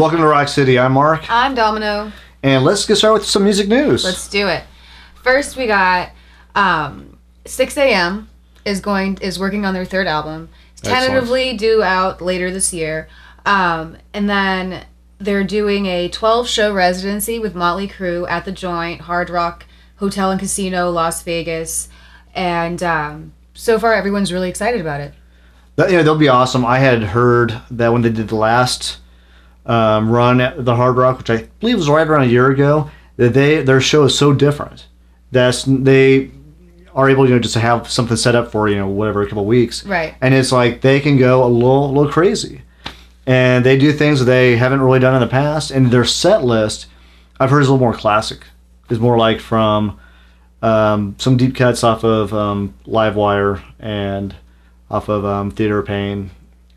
Welcome to Rock City. I'm Mark, I'm Domino. and let's get started with some music news. Let's do it. First, we got um, Sixx:A.M. is going is working on their third album. It's tentatively due out later this year, um, and then they're doing a 12 show residency with Motley Crue at the Joint Hard Rock Hotel and Casino, Las Vegas, and um, so far everyone's really excited about it. That, you know, they'll be awesome. I had heard that when they did the last um, run at the Hard Rock, which I believe was right around a year ago, that they their show is so different. that they are able, you know, just to have something set up for you know whatever a couple weeks, Right. And it's like they can go a little a little crazy, and they do things that they haven't really done in the past. And their set list, I've heard is a little more classic. Is more like from um, some deep cuts off of um, Livewire and off of um, Theater of Pain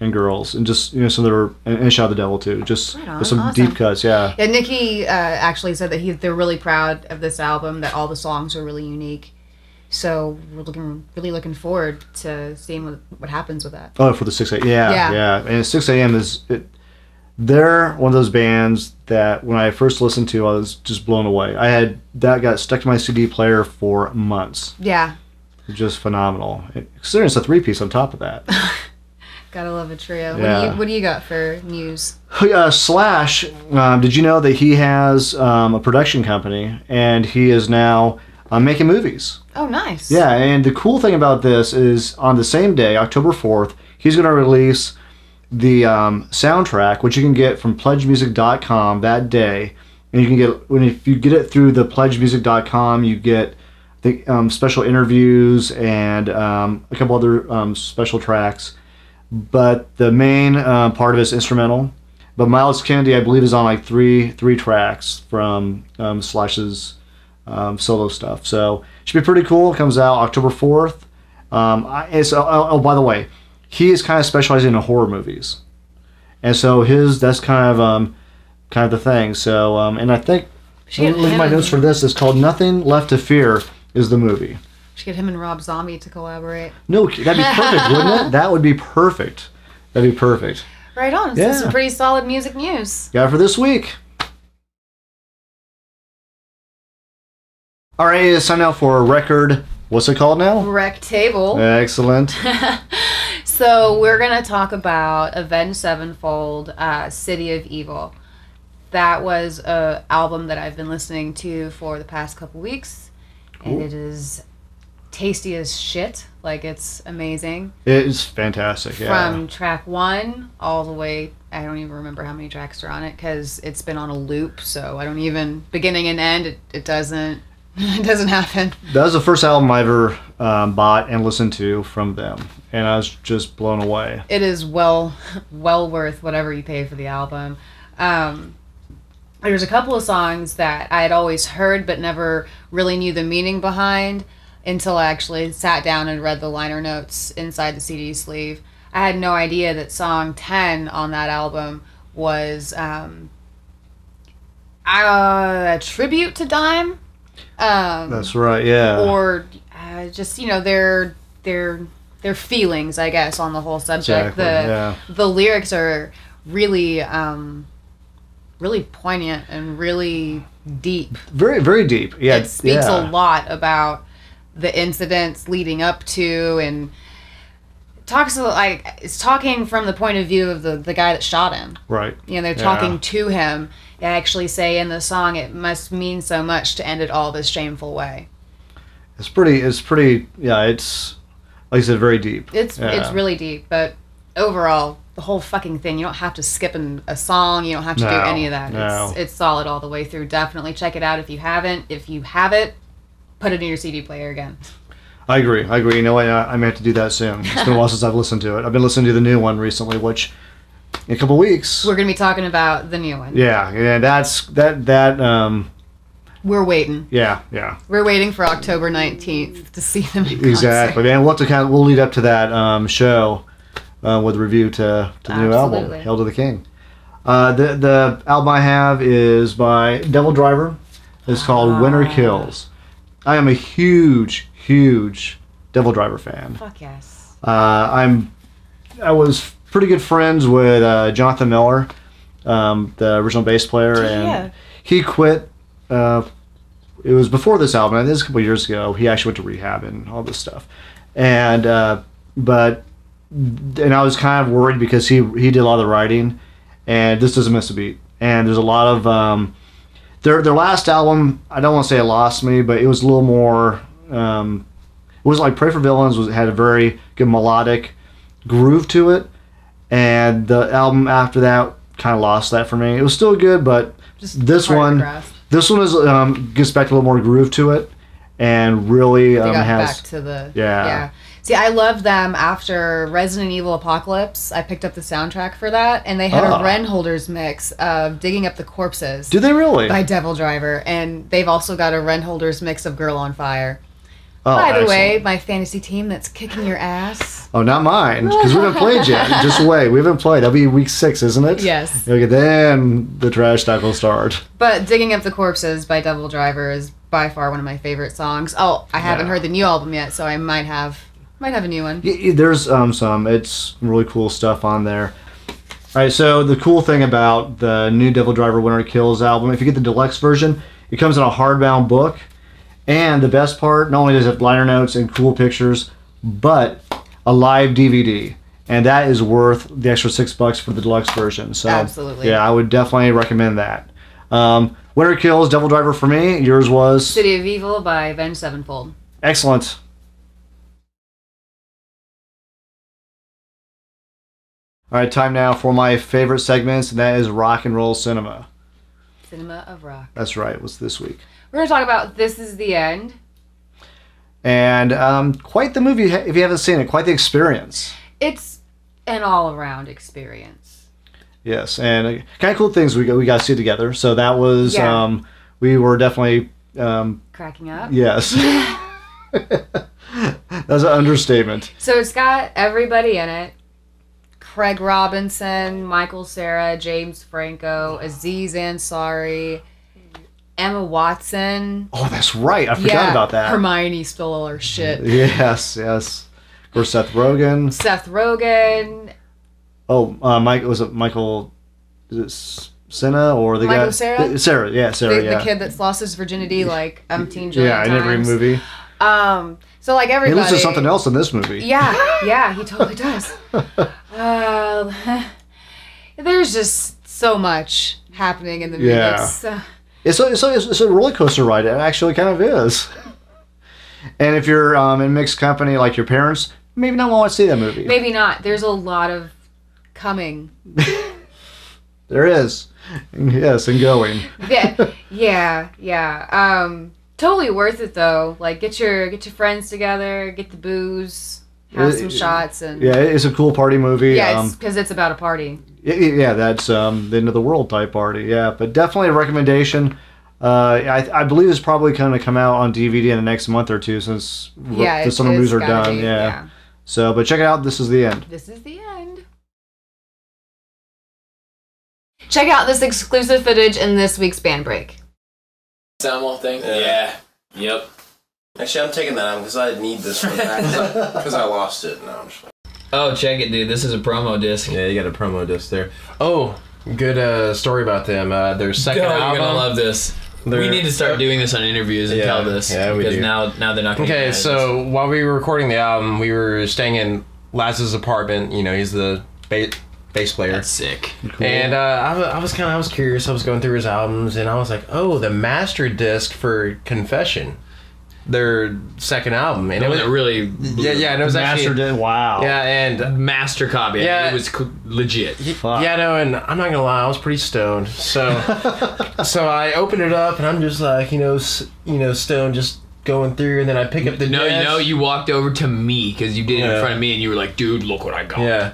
and Girls, and just you know some of their and, and Shout the Devil too. Just Right with some awesome. deep cuts, yeah. Yeah, Nikki uh, actually said that he they're really proud of this album. That all the songs are really unique. So we're looking really looking forward to seeing what what happens with that. Oh, for the Sixx:A.M. Yeah, Yeah. yeah, And Sixx:A.M. is it. They're one of those bands that when I first listened to, I was just blown away. I had that got stuck to my CD player for months. Yeah, Just phenomenal. Considering it's a three piece on top of that. gotta love a trio. What, do you, what do you got for news? Uh, Slash, um, did you know that he has um, a production company and he is now uh, making movies? Oh, nice. Yeah, and the cool thing about this is on the same day, October 4th, he's going to release the um, soundtrack, which you can get from pledgemusic.com that day. And you can get, when if you get it through the pledgemusic.com, you get the um, special interviews and um, a couple other um, special tracks. But the main uh, part of it is instrumental. But Myles Kennedy, I believe, is on like three three tracks from um, Slash's um, solo stuff. So should be pretty cool. It comes out October fourth. Um, I, it's, oh, oh, by the way, he is kind of specializing in horror movies, and so his that's kind of um, kind of the thing. So um, and I think Should look at my notes for this. It's called Nothing Left to Fear is the movie. Should get him and Rob Zombie to collaborate. No, that'd be perfect, wouldn't it? That would be perfect. That'd be perfect. Right on. Yeah. some pretty solid music news. Yeah, for this week. All right, it's time now for a record. What's it called now? Wreck table. Excellent. So we're gonna talk about Avenged Sevenfold, uh, City of Evil. That was a album that I've been listening to for the past couple weeks, and Cool. it is tasty as shit. Like it's amazing. It's fantastic. Yeah. From track one all the way, I don't even remember how many tracks are on it because it's been on a loop. So I don't even beginning and end. It, it doesn't. It doesn't happen. that was the first album I ever um, bought and listened to from them, and I was just blown away. it is well well worth whatever you pay for the album. Um, there's a couple of songs that I had always heard but never really knew the meaning behind until I actually sat down and read the liner notes inside the CD sleeve. I had no idea that song 10 on that album was um, a tribute to Dime. Um, That's right. Yeah. or uh, just you know their their their feelings i guess on the whole subject Exactly, the yeah. the lyrics are really um really poignant and really deep very, very deep. Yeah. it speaks yeah. a lot about the incidents leading up to and talks a- like it's talking from the point of view of the the guy that shot him Right. you know they're Yeah. talking to him they actually say in the song it must mean so much to end it all this shameful way It's pretty. It's pretty. Yeah. It's like I said, very deep. It's Yeah. it's really deep, but overall, the whole fucking thing. You don't have to skip an, a song. You don't have to do any of that. no. It's it's solid all the way through. Definitely check it out if you haven't. If you have it, put it in your CD player again. I agree. I agree. You know what? I, I may have to do that soon. It's been a while since I've listened to it. I've been listening to the new one recently, which in a couple weeks. We're gonna be talking about the new one. Yeah, yeah, that's that that um We're waiting. yeah, yeah. We're waiting for October nineteenth to see them. Exactly. Man, we'll have to kind of we'll lead up to that um show uh, with a review to, to the new album, Absolutely. Hail to the King. Uh, the the album I have is by Devil Driver. It's called Winter Ah. Kills. I am a huge, huge Devil Driver fan. Fuck yes. Uh, I'm I was pretty good friends with uh, Jonathan Miller um, the original bass player, and he quit. Uh, it was before this album. I think it was a couple years ago. He actually went to rehab and all this stuff, and uh, but and I was kind of worried because he he did a lot of the writing, and this doesn't miss a beat. And there's a lot of um, their their last album. I don't want to say it lost me, but it was a little more. Um, it was like Pray for Villains was had a very good melodic groove to it, and the album after that kind of lost that for me. It was still good, but Just this one this one is um, gets back to a little more groove to it, and really um, got has back to the Yeah. yeah. See, I loved them after Resident Evil Apocalypse. I picked up the soundtrack for that, and they had Ah. a Ren Holders mix of "Digging Up the Corpses" Do they really? by Devil Driver, and they've also got a Ren Holders mix of "Girl on Fire." oh, By the way, my fantasy team that's kicking your ass. oh, not mine because we haven't played yet. Just wait, we haven't played. That'll be week six, isn't it? Yes. Okay, then the trash talk will start. But "Digging Up the Corpses" by Devil Driver is by far one of my favorite songs. Oh, I haven't Yeah. heard the new album yet, so I might have might have a new one. Y- There's um, some. It's really cool stuff on there. All right, so the cool thing about the new Devil Driver Winter Kills album, if you get the deluxe version, it comes in a hardbound book, and the best part, not only does it have liner notes and cool pictures, but a live DVD, and that is worth the extra six bucks for the deluxe version. So Absolutely. yeah, I would definitely recommend that. Um, Winter Kills Devil Driver for me. Yours was City of Evil by Avenged Sevenfold. excellent. All right, time now for my favorite segments, and that is rock and roll cinema. Cinema of Rock. That's right, What's this week. We're gonna talk about This Is the End. And um, quite the movie, if you haven't seen it, quite the experience. It's an all-around experience. Yes, and uh, kind of cool things we got, we got to see together. So that was, Yeah. um, we were definitely, um, Cracking up. yes. That's an understatement. So it's got everybody in it. Craig Robinson, Michael Cera, James Franco, Aziz Ansari, Emma Watson. Oh, that's right. I forgot about that. Hermione stole all her shit. Yes, yes. Course, Seth Rogen. Seth Rogen, Oh, uh, Mike was it Michael? Is it Senna or the Michael guy? Cera? Sarah, yeah, Cera, the, yeah. the kid that's lost his virginity like umpteen yeah, in every movie. Um, so like everybody, He loses something else in this movie. Yeah, yeah, he totally does. Uh, there's just so much happening in the movie. Yeah. It's, uh, It's a, it's, a, it's a roller coaster ride. It actually kind of is. And if you're um, in mixed company like your parents, maybe not want to see that movie. maybe not. There's a lot of coming. There is. Yes, and going. Yeah, yeah, yeah. Um, totally worth it though. Like get your get your friends together, get the booze, have It- some it- shots, and Yeah, it's a cool party movie. yeah, um, it's because it's about a party. Yeah, yeah, yeah, that's um, the end of the world type party. Yeah, but definitely a recommendation. Uh, I, I believe it's probably going to come out on DVD in the next month or two since Yeah, the summer movies are done. be, yeah. So, but check it out. This is the end. This is the end. Check out this exclusive footage in this week's band break. Soundwall thing? Yeah. Yeah. Yep. Actually, I'm taking that out because I need this one back because I lost it. No, I'm just Oh, check it, dude. This is a promo disc. yeah, you got a promo disc there. Oh, good uh, story about them. Uh, their Oh, second you're gonna love this. They're- we need to start doing this on interviews and Yeah, tell this yeah, we because do. now now they're not gonna Okay, get so while we were recording the album, we were staying in Laz's apartment. You know, he's the ba- bass player. that's sick. And uh, I, I was kind of I was curious. I was going through his albums, and I was like, "Oh, the master disc for Confession, their second album." And It it was was really yeah, yeah, and it was Master actually did. Wow. yeah, and master copy. Yeah. it was cl- legit. Fuck. Yeah, no, and I'm not gonna lie, I was pretty stoned. So, so I opened it up, and I'm just like, you know, s- you know, stoned, just going through, and then I pick up the No, disc. no, you walked over to me because you did it in front of me, and you were like, "Dude, look what I got." yeah,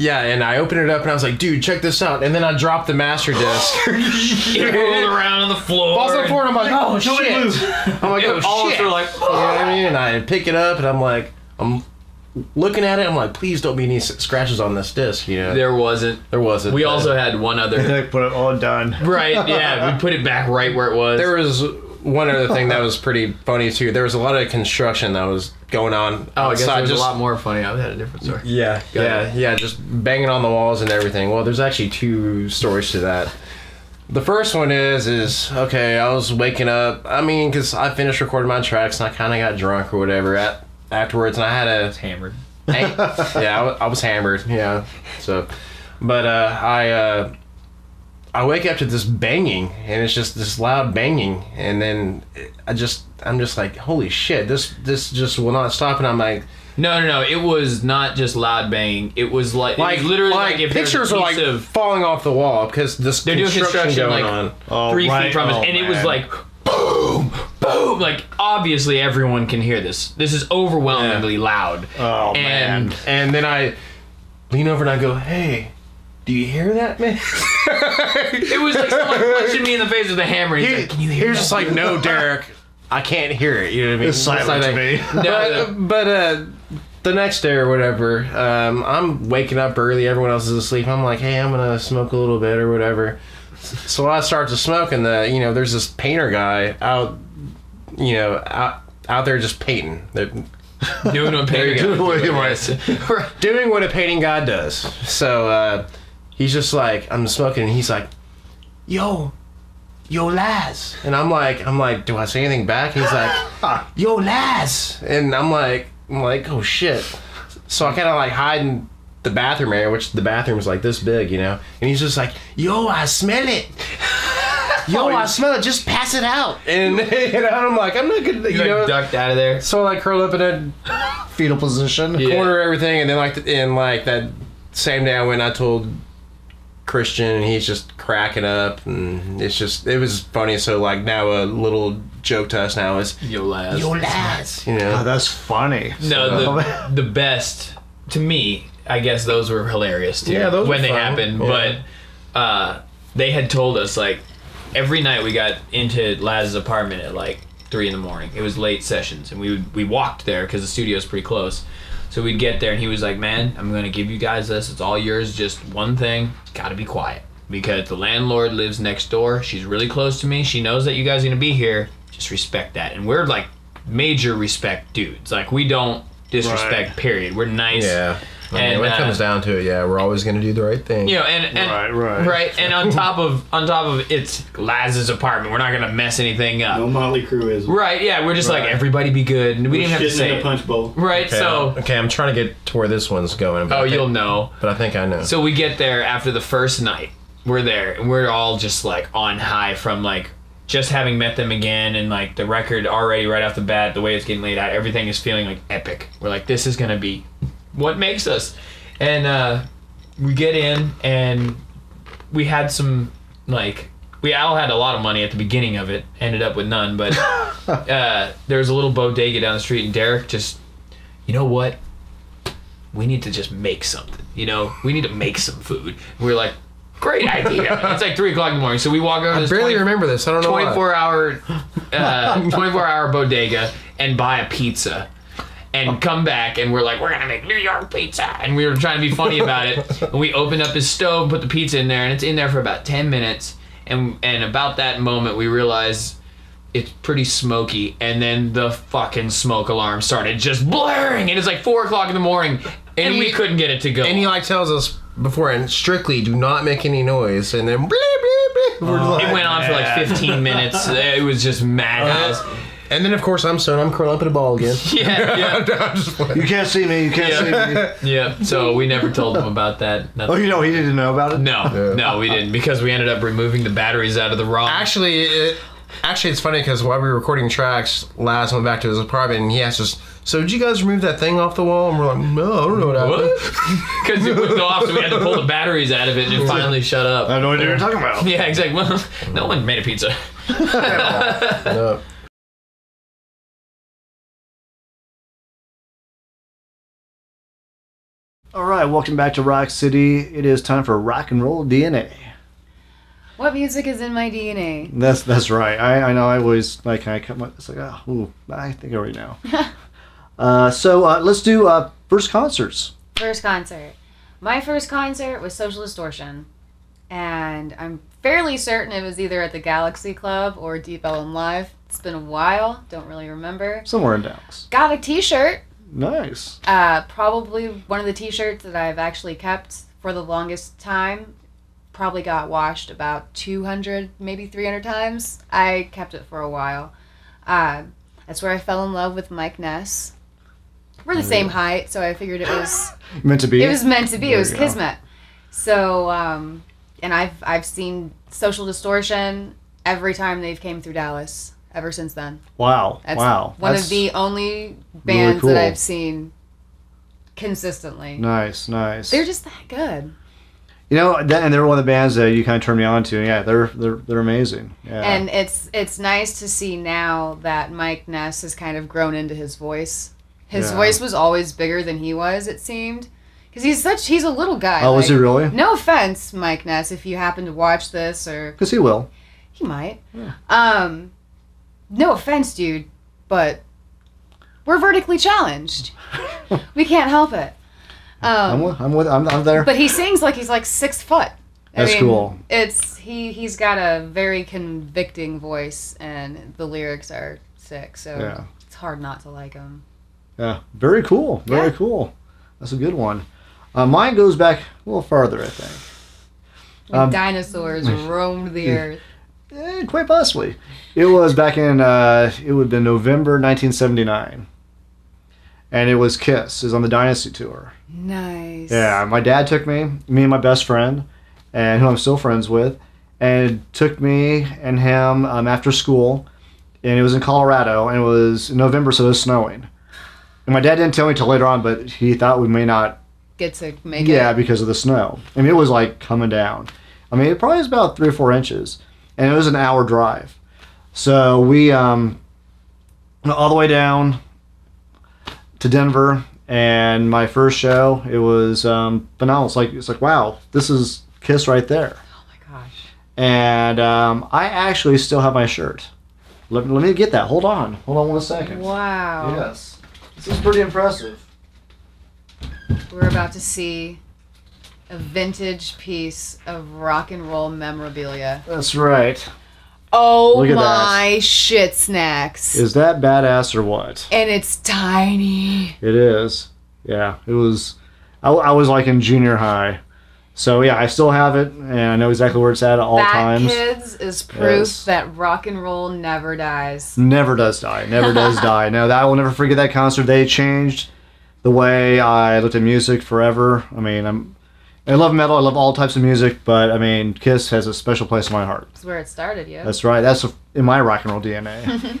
yeah, and I open it up, and I was like, dude, check this out, and then I dropped the master disc. It rolled around on the floor. Falls on the floor, and I'm like, oh shit! I'm like, oh was all of us shit! were like, You know what I mean? And I pick it up, and I'm like, I'm looking at it, I'm like, please don't be any scratches on this disc. You know, There wasn't. there wasn't. We but- also had one other. They put it all done. right. Yeah, we put it back right where it was. there was one other thing that was pretty funny too. There was a lot of construction that was going on. Oh, I guess outside, there's just- a lot more funny. I had a different story. Yeah, Go yeah, ahead. yeah. Just banging on the walls and everything. Well, there's actually two stories to that. The first one is is okay. I was waking up. I mean, because I finished recording my tracks and I kind of got drunk or whatever at afterwards, and I had a It's hammered. Hey, yeah, I I was hammered. Yeah, so, but uh, I uh, I wake up to this banging, and it's just this loud banging, and then I just I'm just like, holy shit, this this just will not stop, and I'm like, No, no, no. It was not just loud banging. It was like, like was literally like, like if pictures are like of falling off the wall because this they're doing construction, construction going like on. Oh, three right. feet from us, Oh, and it was like boom, boom. Like obviously everyone can hear this. This is overwhelmingly loud. Oh, and man. And then I lean over and I go, hey. Do you hear that, man? it was like someone punching me in the face with a hammer. He's He, like, "Can you hear he hear was that?" just like, no, Derek, I can't hear it. You know what I mean? It's silent to like- me. No, but no. but uh, the next day or whatever, um, I'm waking up early. Everyone else is asleep. I'm like, hey, I'm gonna smoke a little bit or whatever. So I start to smoke, and the you know there's this painter guy out, you know out out there just painting. They're doing what There you Perry go. got. Doing what a painting god does. So uh, he's just like, I'm smoking, and he's like, yo. Yo, Laz, and I'm like, I'm like, do I say anything back? He's like, yo, Laz, and I'm like, I'm like, oh shit. So I kind of like hide in the bathroom area, which the bathroom's like this big, you know. And he's just like, yo, I smell it. Yo, oh, I smell it. Just pass it out. And, and I'm like, I'm not gonna, you, You know. like ducked out of there. So I like curl up in a Fetal position. Yeah. corner everything, and then like in like that same day I went, I told Christian, and he's just cracking up, and it's just it was funny. So like now a little joke to us now is Yo, Laz. yo lads, you know. Oh, that's funny. No, So- the, the best to me, I guess those were hilarious too. Yeah, those when were they fun. happened. Yeah. But uh, they had told us like every night we got into Laz's apartment at like three in the morning. It was late sessions, and we would, we walked there because the studio's pretty close. So we'd get there, and he was like, "Man, I'm gonna give you guys this. It's all yours. Just one thing: gotta be quiet because the landlord lives next door. She's really close to me. She knows that you guys are gonna be here. Just respect that. And we're like major respect dudes. Like we don't disrespect. Right. Period. We're nice. yeah. I mean, And, when it uh, comes down to it, yeah, we're always gonna do the right thing. You know, and, and Right, right. right, and on top of on top of it's Laz's apartment. We're not gonna mess anything up. No Motley Crue is. Right? Yeah, we're just like everybody be good, and we didn't have to say in a punch bowl. Right. Okay, So, okay, I'm trying to get to where this one's going. But oh, think, you'll know. But I think I know. So we get there after the first night. We're there, and we're all just like on high from like just having met them again, and like the record already right off the bat, the way it's getting laid out, everything is feeling like epic. We're like, this is gonna be what makes us. And uh, we get in, and we had some like we all had a lot of money at the beginning of it. Ended up with none, but uh, there was a little bodega down the street, and Derek just, you know what? we need to just make something. You know, we need to make some food. And we are like, great idea. it's like three o'clock in the morning, so we walk over I this barely 20 remember this. I don't know. why. 24 hour, uh, 24 hour bodega and buy a pizza. And oh. come back, and we're like, we're gonna make New York pizza, and we were trying to be funny about it. And we opened up his stove, put the pizza in there, and it's in there for about ten minutes. And and about that moment, we realized it's pretty smoky, and then the fucking smoke alarm started just blaring, and it's like four o'clock in the morning, and, And we he- couldn't get it to go. And he like tells us before, and strictly do not make any noise. And then bleep, bleep, bleep. Oh, we're like- it went on for like 15 minutes. It was just madhouse. And then of course I'm stoned. I'm curling up in a ball again. Yeah, yeah, I'm just playing. You can't see me. You can't Yeah. see me. yeah. So we never told him about that. Oh, you know he didn't know about it. No, Yeah. no, we didn't because we ended up removing the batteries out of the ROM. Actually, it, actually, it's funny because while we were recording tracks, Laz went back to his apartment and he asked us, "So did you guys remove that thing off the wall?" And we're like, "No, I don't know what happened." Because it wouldn't go off, so we had to pull the batteries out of it, and it finally shut up. I have no idea what you're talking about. Yeah, exactly. Well, no one made a pizza. No. All right, welcome back to Rock City. It is time for rock and roll DNA. What music is in my DNA? That's that's right. I, I know. I always like I cut my. It's like oh, ooh, I think I already know. uh, so uh, let's do uh, first concerts. First concert. My first concert was Social Distortion. and I'm fairly certain it was either at the Galaxy Club or Deep Ellum Live. It's been a while, don't really remember. Somewhere in Dallas. Got a T-shirt. Nice. Uh, probably one of the T-shirts that I've actually kept for the longest time. Probably got washed about 200, maybe 300 times. I kept it for a while. Uh, that's where I fell in love with Mike Ness. We're the same height, so I figured it was Meant to be. it was meant to be. There It was go. kismet. So, um, and I've I've seen Social Distortion every time they've came through Dallas ever since then. Wow. That's wow. one That's of the only bands cool. that I've seen consistently. nice, nice. They're just that good. you know, and they're one of the bands that you kind of turned me on to. Yeah, they're they're they're amazing. Yeah. And it's it's nice to see now that Mike Ness has kind of grown into his voice. His Yeah. voice was always bigger than he was, it seemed. Because he's such he's a little guy. oh, was he really? No offense, Mike Ness, if you happen to watch this or Because he will. He might. Yeah. Um, no offense, dude, but we're vertically challenged. we can't help it. I'm Um, with. I'm with. I'm, I'm there. but he sings like he's like six foot. I That's mean, cool. It's he. He's got a very convicting voice, and the lyrics are sick. So Yeah. it's hard not to like him. Yeah, very cool. Very Yeah. cool. That's a good one. Uh, mine goes back a little farther, I think. Um, dinosaurs roamed the earth. Eh, quite possibly. It was back in, uh, it would have been November 1979. And it was Kiss. It was on the Dynasty Tour. Nice. Yeah, my dad took me, me and my best friend, and who I'm still friends with, and took me and him um, after school. And it was in Colorado, and it was November, so it was snowing. And my dad didn't tell me till later on, but he thought we may not Get to make yeah, it. because of the snow. I mean, it was like coming down. I mean, it probably was about three or four inches, and it was an hour drive. So we um, went all the way down to Denver, and my first show, it was um, phenomenal. It's like it's like wow, this is Kiss right there. Oh my gosh. And um, I actually still have my shirt. Let, let me get that. Hold on. Hold on one second. Wow. Yes, this is pretty impressive. We're about to see a vintage piece of rock and roll memorabilia. That's right. Oh at that. my shit snacks. Is that badass or what? and it's tiny. It is. Yeah, it was. I, I was like in junior high, so yeah, I still have it, and I know exactly where it's at at all that times. kids is proof Yes. that rock and roll never dies. Never does die. Never does die. No, that I will never forget that concert. They changed the way I looked at music forever. I mean, I'm. I love metal. I love all types of music, but I mean, Kiss has a special place in my heart. That's where it started, yeah. That's right. That's in my rock and roll DNA.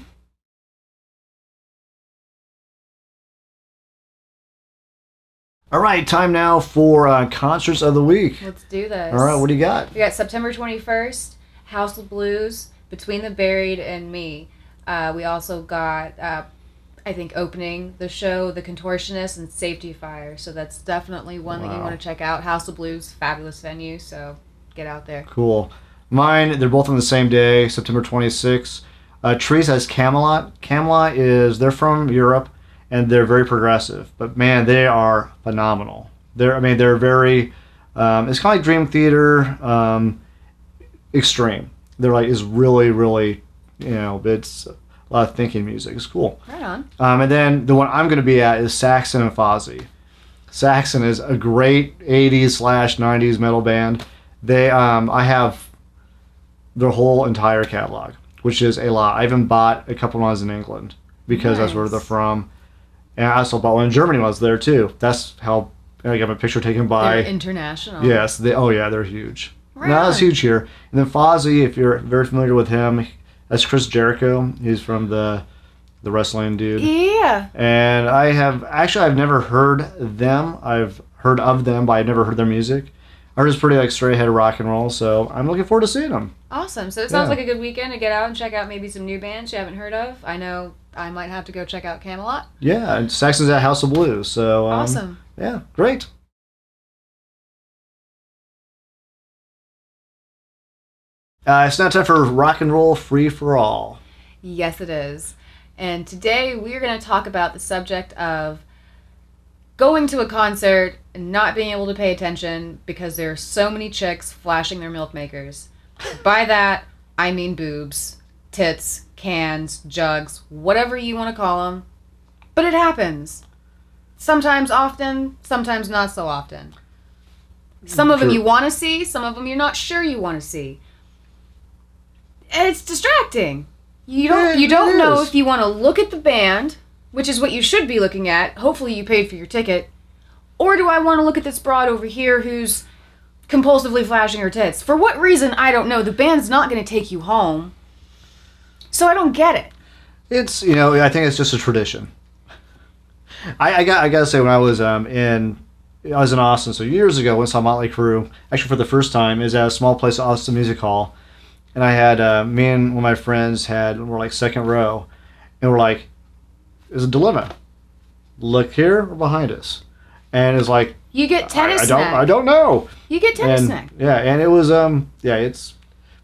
all right, time now for uh, concerts of the week. Let's do this. All right, what do you got? We got September 21st, House of Blues, Between the Buried and Me. Uh, we also got, uh, I think, opening the show, The Contortionist and Safety Fire. So that's definitely one that you want to check out. House of Blues, fabulous venue. So get out there. Cool. Mine, they're both on the same day, September 26th. Uh, Trees has Kamelot. Kamelot is, they're from Europe and they're very progressive. But man, they are phenomenal. They're, I mean, they're very, um, it's kind of like Dream Theater um, extreme. They're like, is really, really, you know, it's a lot of thinking music. It's cool. Right on. Um, and then the one I'm going to be at is Saxon and Fozzy. Saxon is a great 80s slash 90s metal band. They, um, I have their whole entire catalog, which is a lot. I even bought a couple ones in England because that's where they're from. And I also bought one in Germany when I was there too. That's how I got my picture taken by. They're international. Yes, they. Oh yeah, they're huge. Right Not as huge here. And then Fozzy, if you're very familiar with him, that's Chris Jericho. He's from the the wrestling dude. Yeah. And I have actually I've never heard them. I've heard of them, but I've never heard their music. I heard it's pretty like straight ahead rock and roll, so I'm looking forward to seeing them. Awesome. So it sounds Yeah. like a good weekend to get out and check out maybe some new bands you haven't heard of. I know I might have to go check out Kamelot. Yeah, and Saxon's at House of Blues, so um, awesome. Yeah, great. Uh, it's now time for rock and roll free for all. Yes, it is. And today we are going to talk about the subject of going to a concert and not being able to pay attention because there are so many chicks flashing their milk makers. By that, I mean boobs, tits, cans, jugs, whatever you want to call them. But it happens. Sometimes often, sometimes not so often. Some of them True. you want to see, some of them you're not sure you want to see. And it's distracting. You don't Yeah, you don't know if you want to look at the band, which is what you should be looking at. Hopefully you paid for your ticket. Or do I want to look at this broad over here who's compulsively flashing her tits? For what reason, I don't know. The band's not going to take you home. So I don't get it. It's you know I think it's just a tradition. I, I got I gotta say when I was um in I was in Austin so years ago when I saw Motley Crue actually for the first time is at a small place Austin Music Hall, and I had uh, me and one of my friends had were like second row, and we're like, "There's a dilemma. Look here or behind us," and it's like You get tennis I don't neck. I don't know. You get tennis and neck. yeah, and it was um yeah it's,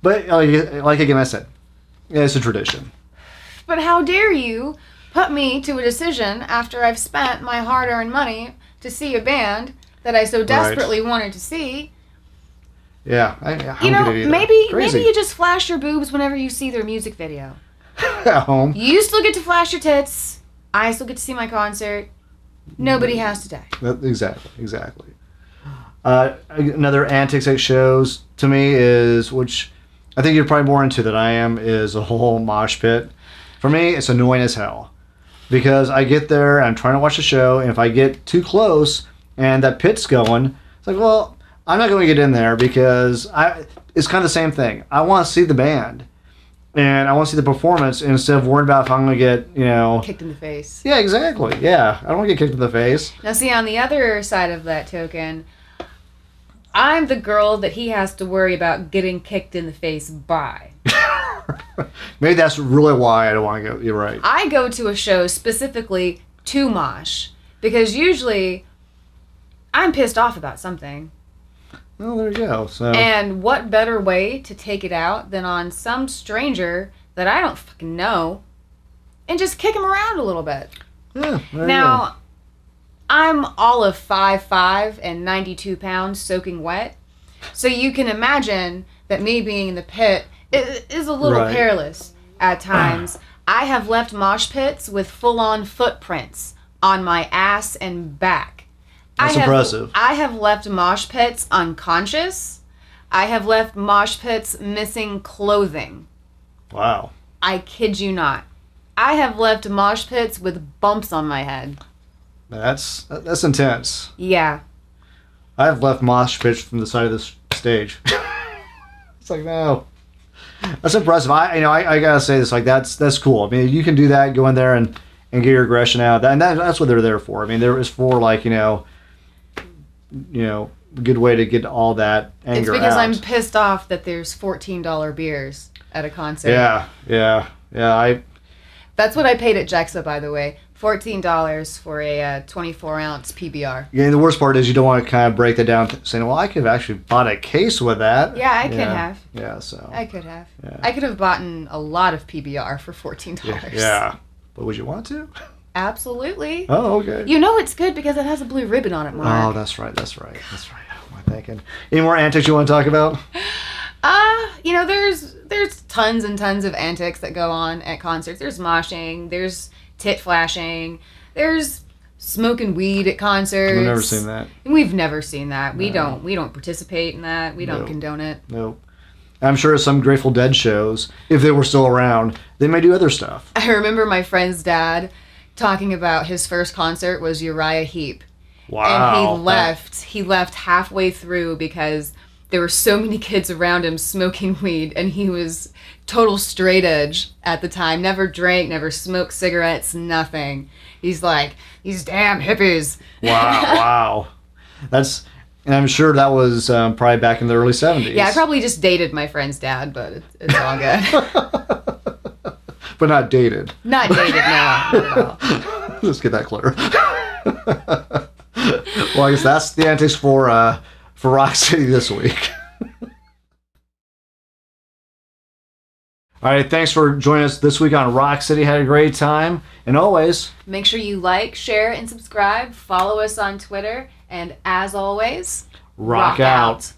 but uh, like again I said, yeah, it's a tradition. But how dare you put me to a decision after I've spent my hard earned money to see a band that I so desperately wanted to see? Yeah, I, I You know, it maybe Crazy. maybe you just flash your boobs whenever you see their music video. at home. You still get to flash your tits. I still get to see my concert. Nobody has to die. That, exactly, exactly. Uh, another antics at shows to me is, which I think you're probably more into than I am, is a whole mosh pit. For me, it's annoying as hell because I get there, I'm trying to watch the show, and if I get too close and that pit's going, it's like, well, I'm not going to get in there because I. It's kind of the same thing. I want to see the band, and I want to see the performance instead of worrying about if I'm going to get, you know. Kicked in the face. Yeah, exactly. Yeah, I don't want to get kicked in the face. Now, see, on the other side of that token, I'm the girl that he has to worry about getting kicked in the face by. Maybe that's really why I don't want to go. You're right. I go to a show specifically to mosh because usually I'm pissed off about something. Well, there you go. So And what better way to take it out than on some stranger that I don't fucking know and just kick him around a little bit? yeah, there you go. Now, I'm all of five five and 92 pounds soaking wet. So you can imagine that me being in the pit is a little Right. perilous at times. I have left mosh pits with full on footprints on my ass and back. That's I have, impressive. I have left mosh pits unconscious. I have left mosh pits missing clothing. wow. I kid you not. I have left mosh pits with bumps on my head. That's that's intense. Yeah. I've left mosh pits from the side of this stage. it's like no. That's impressive. I you know I, I gotta say this like that's that's cool. I mean you can do that, go in there and and get your aggression out. And that, that's what they're there for. I mean there is for like you know you know good way to get all that anger It's because out. I'm pissed off that there's $14 beers at a concert. yeah yeah yeah I That's what I paid at Gexa, by the way. $14 for a uh, 24 ounce PBR. Yeah, and the worst part is you don't want to kind of break that down, saying, "Well, I could have actually bought a case with that." Yeah, I could yeah. have. Yeah, so I could have. Yeah. I could have bought a lot of PBR for $14. yeah, yeah. But would you want to? Absolutely. Oh, okay. You know it's good because it has a blue ribbon on it, Mark. oh, that's right. That's right. That's right. What am I thinking? Any more antics you want to talk about? Uh, you know, there's there's tons and tons of antics that go on at concerts. There's moshing, there's tit flashing, there's smoking weed at concerts. I've never seen that. We've never seen that. We don't we don't participate in that. We don't No. condone it. Nope. I'm sure some Grateful Dead shows, if they were still around, they may do other stuff. I remember my friend's dad talking about his first concert was Uriah Heep. Wow. and he left. He left halfway through because there were so many kids around him smoking weed, and he was total straight edge at the time. Never drank, never smoked cigarettes, nothing. He's like these damn hippies. Wow. wow. That's, and I'm sure that was um, probably back in the early 70s. Yeah, I probably just dated my friend's dad, but it's, it's all good. but not dated. Not dated, no. Let's get that clear. well, I guess that's the antics for uh, for Rock City this week. All right, thanks for joining us this week on Rock City. Had a great time, and always Make sure you like, share, and subscribe. Follow us on Twitter. And as always, rock, out.